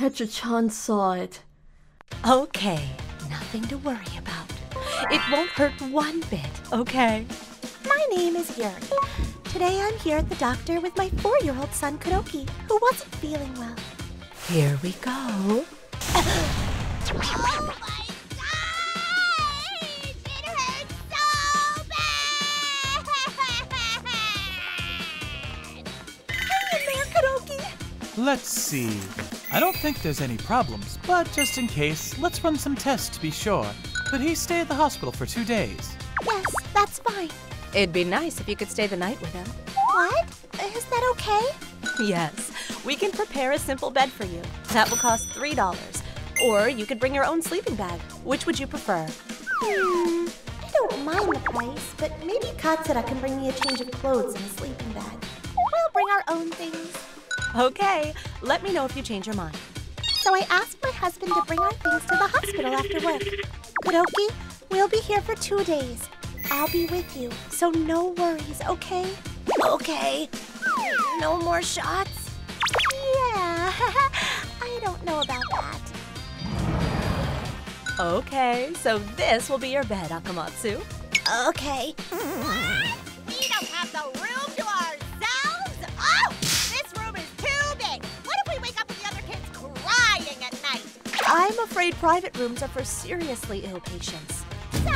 Etra-chan saw it. Okay, nothing to worry about. It won't hurt one bit, okay? My name is Yuri. Today I'm here at the doctor with my four-year-old son Kuroki, who wasn't feeling well. Here we go. Oh my gosh! It hurts so bad! Hang in there, Kuroki! Let's see. I don't think there's any problems, but just in case, let's run some tests to be sure. Could he stay at the hospital for two days? Yes, that's fine. It'd be nice if you could stay the night with him. What? Is that okay? Yes, we can prepare a simple bed for you. That will cost $3. Or you could bring your own sleeping bag. Which would you prefer? Hmm, I don't mind the price, but maybe Katsura can bring me a change of clothes and a sleeping bag. We'll bring our own things. Okay, let me know if you change your mind. So I asked my husband to bring our things to the hospital after work. Kuroki, we'll be here for two days. I'll be with you, so no worries, okay? Okay. No more shots? Yeah, I don't know about that. Okay, so this will be your bed, Akamatsu. Okay. I'm afraid private rooms are for seriously ill patients. So,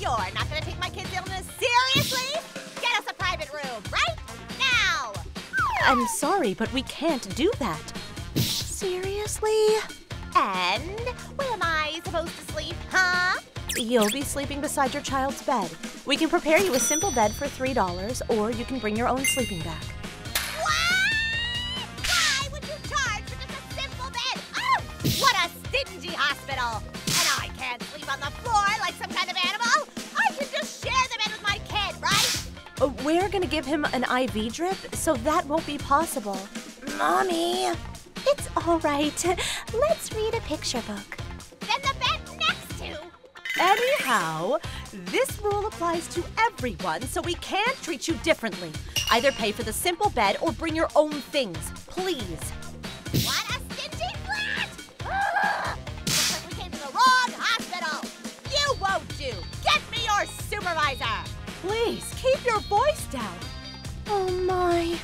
you're not gonna take my kids' illness seriously? Get us a private room, right? Now! I'm sorry, but we can't do that. Seriously? And where am I supposed to sleep, huh? You'll be sleeping beside your child's bed. We can prepare you a simple bed for $3, or you can bring your own sleeping bag. Uh, we're gonna give him an IV drip, so that won't be possible. Mommy. It's all right. Let's read a picture book. Then the bed next to. Anyhow, this rule applies to everyone, so we can't treat you differently. Either pay for the simple bed or bring your own things, please. What a stingy! Ugh! Looks like we came to the wrong hospital. You won't do. Get me your supervisor. Please, keep your voice down. Oh my.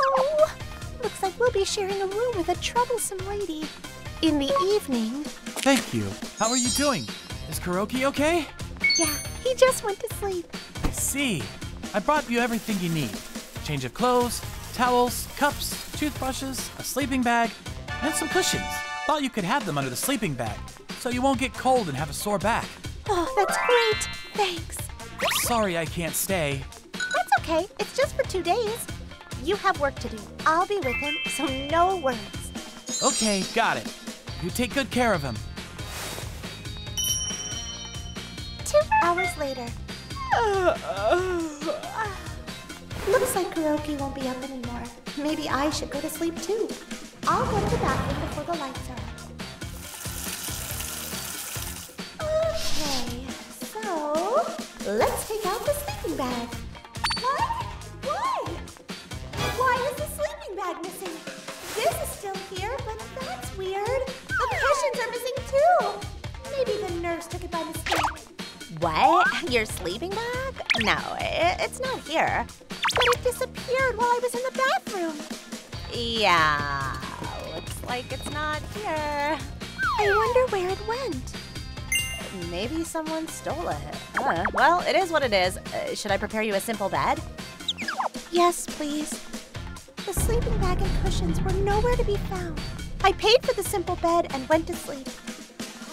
Oh, looks like we'll be sharing a room with a troublesome lady. In the evening. Thank you. How are you doing? Is Kuroki okay? Yeah, he just went to sleep. I see. I brought you everything you need. Change of clothes, towels, cups, toothbrushes, a sleeping bag, and some cushions. Thought you could have them under the sleeping bag, so you won't get cold and have a sore back. Oh, that's great. Thanks. Sorry I can't stay. That's okay. It's just for two days. You have work to do. I'll be with him, so no worries. Okay, got it. You take good care of him. Two hours later. Looks like Kuroki won't be up anymore. Maybe I should go to sleep too. I'll go to the bathroom before the lights are. Okay, so let's take out the sleeping bag. What? Why? Why is the sleeping bag missing? This is still here, but that's weird. The cushions are missing too. Maybe the nurse took it by mistake. What? Your sleeping bag? No, it's not here. But it disappeared while I was in the bathroom. Yeah, looks like it's not here. I wonder where it went. Maybe someone stole it. Uh, well, it is what it is. Uh, should I prepare you a simple bed? Yes, please. The sleeping bag and cushions were nowhere to be found. I paid for the simple bed and went to sleep.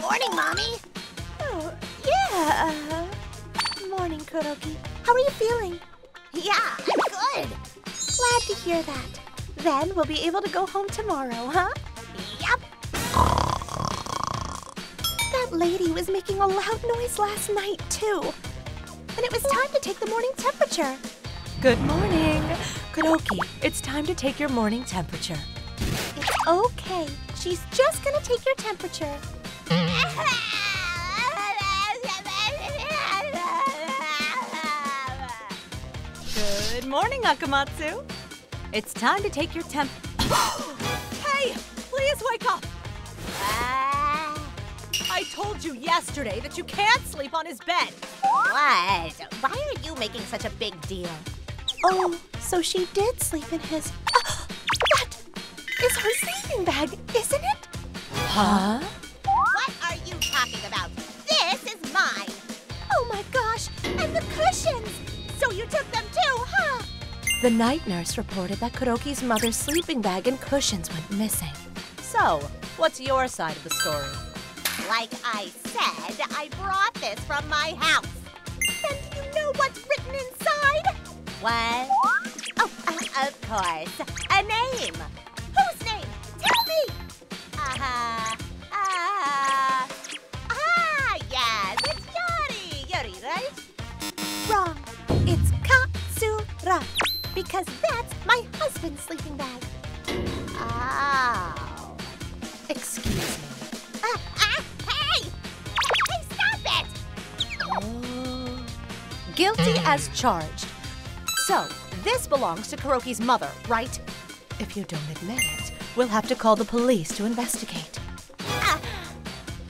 Morning, mommy. Oh, yeah. Uh, morning, Kuroki. How are you feeling? Yeah, I'm good. Glad to hear that. Then we'll be able to go home tomorrow, huh? Yep. That lady was making a loud noise last night, too. And it was time to take the morning temperature. Good morning. Kuroki, it's time to take your morning temperature. It's okay. She's just gonna take your temperature. Good morning, Akamatsu. It's time to take your temp. hey, please wake up. I told you yesterday that you can't sleep on his bed. what? Why are you making such a big deal? Oh, so she did sleep in his. Ah, that is her sleeping bag, isn't it? Huh? What are you talking about? This is mine. Oh my gosh, and the cushions! So you took them too, huh? The night nurse reported that Kuroki's mother's sleeping bag and cushions went missing. So, what's your side of the story? Like I said, I brought this from my house. And do you know what's written inside? What? Oh, uh, of course. A name. Whose name? Tell me. Uh-huh. Ah. Ah, yes. It's Yuri. Yuri, right? Wrong. It's Katsura. Because that's my husband's sleeping bag. Oh. Guilty as charged. So, this belongs to Kuroki's mother, right? If you don't admit it, we'll have to call the police to investigate.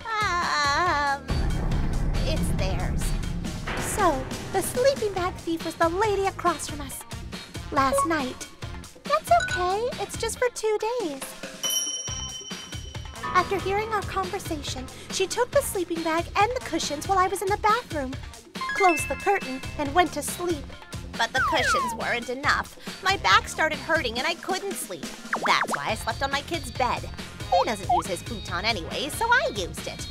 Um, it's theirs. So, the sleeping bag thief was the lady across from us. Last night. That's okay, it's just for two days. After hearing our conversation, she took the sleeping bag and the cushions while I was in the bathroom, closed the curtain, and went to sleep. But the cushions weren't enough. My back started hurting and I couldn't sleep. That's why I slept on my kid's bed. He doesn't use his futon anyway, so I used it.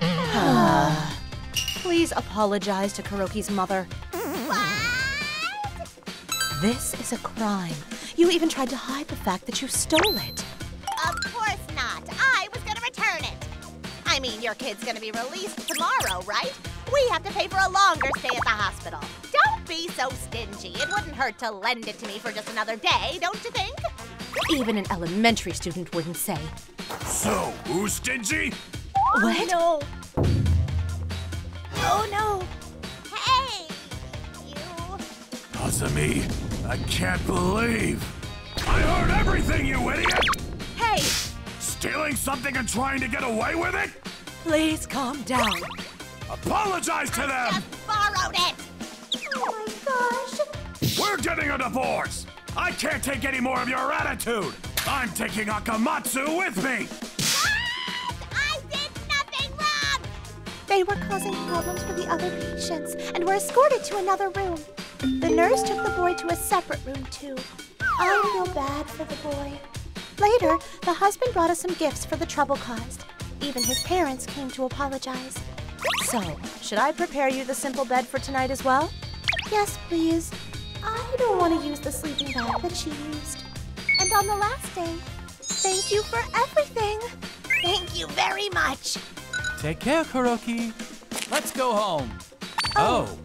Please apologize to Kuroki's mother. What? This is a crime. You even tried to hide the fact that you stole it. Of course not. I was gonna return it. I mean, your kid's gonna be released tomorrow, right? We have to pay for a longer stay at the hospital. Don't be so stingy. It wouldn't hurt to lend it to me for just another day, don't you think? Even an elementary student wouldn't say. So, who's stingy? What? Oh, no. Oh no. Hey, you. Azumi, I can't believe. I heard everything, you idiot! Hey, Stealing something and trying to get away with it? please calm down. Apologize to them! Just borrowed it. Oh my gosh. We're getting a divorce! I can't take any more of your attitude! I'm taking Akamatsu with me! What? I did nothing wrong. They were causing problems for the other patients and were escorted to another room. The nurse took the boy to a separate room, too. I feel bad for the boy. Later, the husband brought us some gifts for the trouble caused. Even his parents came to apologize. So, should I prepare you the simple bed for tonight as well? Yes, please. I don't want to use the sleeping bag that she used. And on the last day, thank you for everything. Thank you very much. Take care, Kuroki. Let's go home. Oh, oh.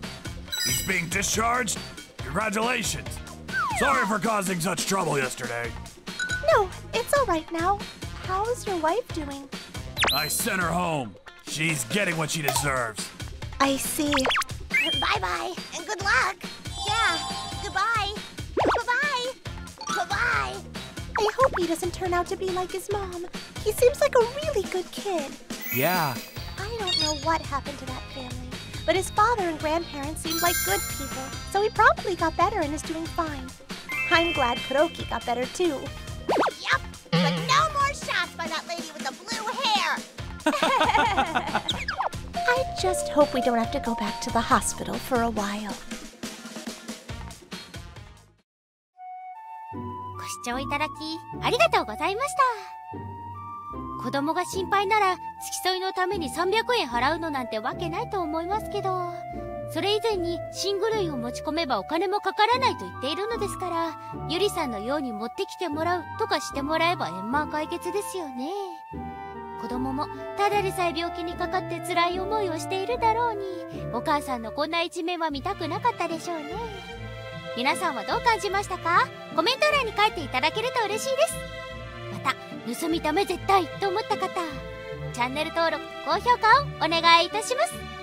He's being discharged? Congratulations! Sorry for causing such trouble yesterday. No, it's all right now. How's your wife doing? I sent her home. She's getting what she deserves. I see. Bye bye and good luck. Yeah. Goodbye. Bye bye. Bye bye. I hope he doesn't turn out to be like his mom. He seems like a really good kid. yeah. I don't know what happened to that family, but his father and grandparents seemed like good people, so he probably got better and is doing fine. I'm glad Kuroki got better too. I just hope we don't have to go back to the hospital for a while. ご視聴いただきありがとうございました子供が心配なら付き添いのために300円払うのなんてわけないと思いますけどそれ以前に寝具類を持ち込めばお金もかからないと言っているのですからゆりさんのように持ってきてもらうとかしてもらえば円満解決ですよね子供もただでさえ病気にかかって辛い思いをしているだろうにお母さんのこんな一面は見たくなかったでしょうね。皆さんはどう感じましたか？コメント欄に書いていただけると嬉しいです。また盗みため絶対と思った方チャンネル登録高評価をお願いいたします。